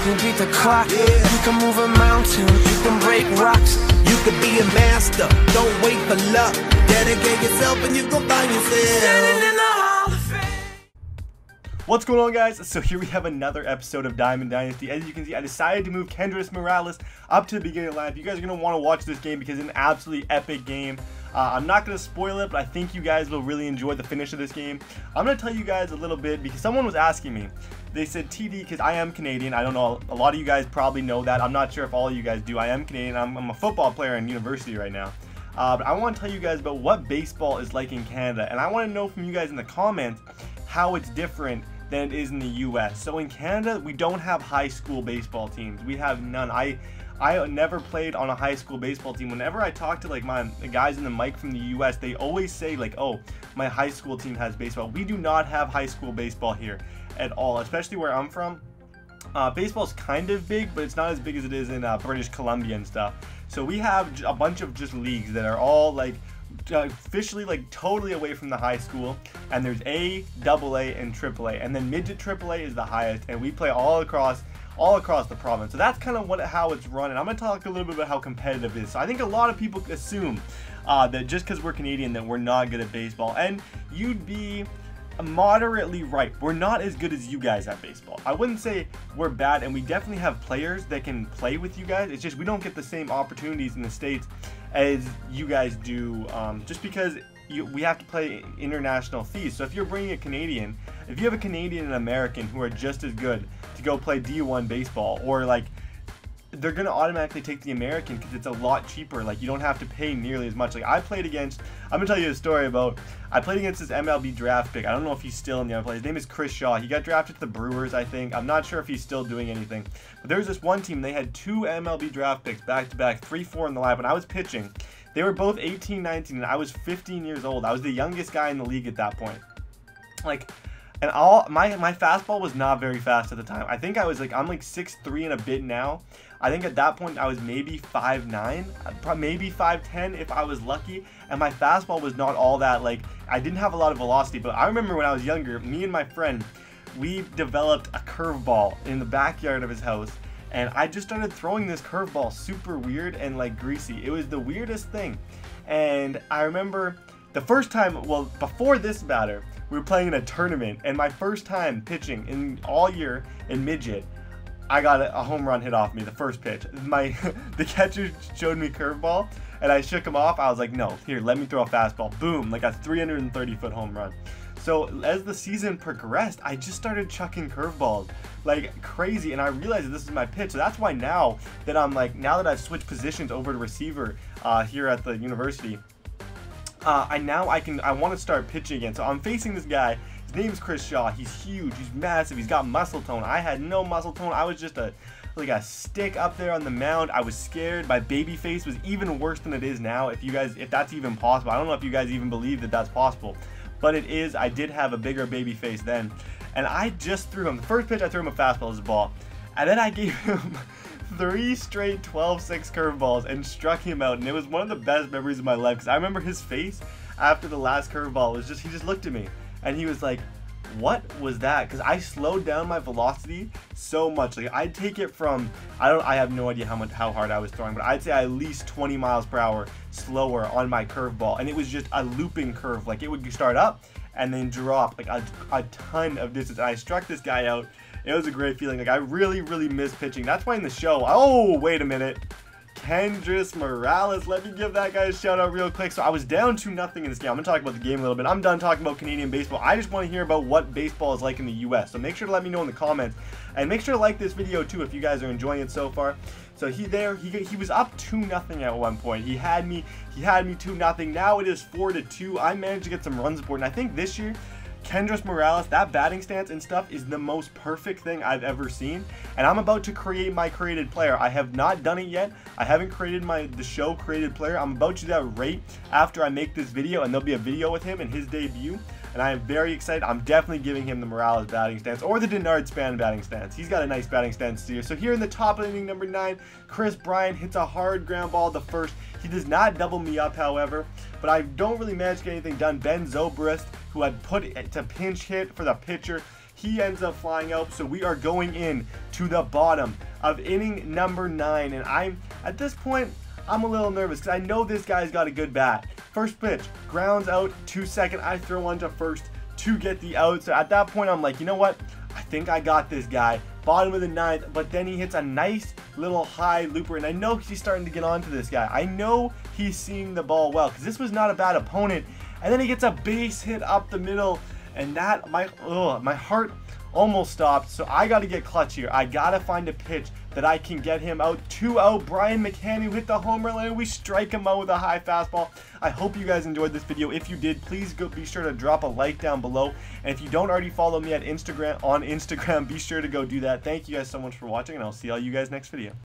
can beat the clock. You can move a mountain. You can break rocks. You could be a master. Don't wait for luck. Dedicate yourself and you gon' find yourself. Standing in the Hall of Fame. What's going on guys? So here we have another episode of Diamond Dynasty. As you can see, I decided to move Kendrys Morales up to the beginning of the. You guys are going to want to watch this game because it's an absolutely epic game. Uh, I'm not going to spoil it, but I think you guys will really enjoy the finish of this game. I'm going to tell you guys a little bit because someone was asking me. They said TD because I am Canadian. I don't know. A lot of you guys probably know that. I'm not sure if all of you guys do. I am Canadian. I'm, I'm a football player in university right now. Uh, but I want to tell you guys about what baseball is like in Canada. And I want to know from you guys in the comments how it's different than it is in the US. So in Canada, we don't have high school baseball teams. We have none. I I never played on a high school baseball team. Whenever I talk to like my guys in the mic from the US, they always say like, "Oh, my high school team has baseball." We do not have high school baseball here at all, especially where I'm from. Uh, baseball's kind of big, but it's not as big as it is in uh, British Columbia and stuff. So we have a bunch of just leagues that are all like officially like totally away from the high school and there's A, double A and triple A and then midget triple A is the highest and we play all across all across the province. So that's kind of what how it's run and I'm going to talk a little bit about how competitive it is. So I think a lot of people assume uh, that just because we're Canadian that we're not good at baseball and you'd be moderately right. We're not as good as you guys at baseball. I wouldn't say we're bad, and we definitely have players that can play with you guys. It's just we don't get the same opportunities in the States as you guys do, um, just because you, we have to play international fees. So if you're bringing a Canadian, if you have a Canadian and American who are just as good to go play D1 baseball, or like they're gonna automatically take the American because it's a lot cheaper. Like you don't have to pay nearly as much. Like I played against. I'm gonna tell you a story about. I played against this MLB draft pick. I don't know if he's still in the MLB. His name is Chris Shaw. He got drafted to the Brewers, I think. I'm not sure if he's still doing anything. But there was this one team. They had two MLB draft picks back to back, three, four in the lineup. When I was pitching, they were both 18, 19, and I was 15 years old. I was the youngest guy in the league at that point. Like and all my my fastball was not very fast at the time. I think I was like I'm like six three and a bit now. I think at that point I was maybe five nine, uh, maybe 5'10", if I was lucky. And my fastball was not all that, like, I didn't have a lot of velocity. But I remember when I was younger, me and my friend, we developed a curveball in the backyard of his house. And I just started throwing this curveball super weird and like greasy. It was the weirdest thing. And I remember the first time, well, before this batter, we were playing in a tournament. And my first time pitching in all year in midget, I got a home run hit off me the first pitch. My the catcher showed me curveball and I shook him off. I was like, no, here, let me throw a fastball. Boom, like a 330 foot home run. So as the season progressed, I just started chucking curveballs like crazy, and I realized this is my pitch. So that's why now that I'm like, now that I've switched positions over to receiver uh, here at the university, uh, I now I can I want to start pitching again. So I'm facing this guy his name is Chris Shaw. He's huge. He's massive. He's got muscle tone. I had no muscle tone. I was just a like a stick up there on the mound. I was scared. My baby face was even worse than it is now. If you guys, if that's even possible, I don't know if you guys even believe that that's possible, but it is. I did have a bigger baby face then, and I just threw him. The first pitch I threw him a fastball as a ball, and then I gave him three straight 12-6 curveballs and struck him out, and it was one of the best memories of my life because I remember his face after the last curveball was just he just looked at me and he was like, what was that? Because I slowed down my velocity so much. Like I'd take it from I don't I have no idea how much how hard I was throwing, but I'd say at least 20 miles per hour slower on my curveball, and it was just a looping curve. Like it would start up and then drop like a, a ton of distance. And I struck this guy out. It was a great feeling. Like I really really miss pitching. That's why in the show. Oh wait a minute. Kendrys Morales. Let me give that guy a shout out real quick. So I was down to nothing in this game. I'm to talk about the game a little bit. I'm done talking about Canadian baseball. I just want to hear about what baseball is like in the U.S. So make sure to let me know in the comments. And make sure to like this video too if you guys are enjoying it so far. So he there, he, he was up 2 nothing at one point. He had me, he had me 2 nothing. Now it is 4 to 2. I managed to get some runs aboard. And I think this year, Kendrys Morales, that batting stance and stuff is the most perfect thing I've ever seen. And I'm about to create my created player. I have not done it yet. I haven't created my the show created player. I'm about to do that right after I make this video and there'll be a video with him and his debut. And I am very excited. I'm definitely giving him the Morales batting stance or the Denard Span batting stance. He's got a nice batting stance here. So here in the top of inning number 9, Kris Bryant hits a hard ground ball the first. He does not double me up, however. But I don't really manage to get anything done. Ben Zobrist who had put it to pinch hit for the pitcher. he ends up flying out. So we are going in to the bottom of inning number nine. And I'm, at this point, I'm a little nervous because I know this guy's got a good bat. First pitch, grounds out, two second. I throw one to first to get the out. So at that point, I'm like, you know what? I think I got this guy. Bottom of the ninth, but then he hits a nice little high looper, and I know he's starting to get onto this guy. I know he's seeing the ball well, because this was not a bad opponent. And then he gets a base hit up the middle, and that, my, ugh, my heart almost stopped. So I got to get clutch here. I got to find a pitch that I can get him out. 2-0, Brian who hit the home run, and we strike him out with a high fastball. I hope you guys enjoyed this video. If you did, please go be sure to drop a like down below. And if you don't already follow me at Instagram on Instagram, be sure to go do that. Thank you guys so much for watching, and I'll see all you guys next video.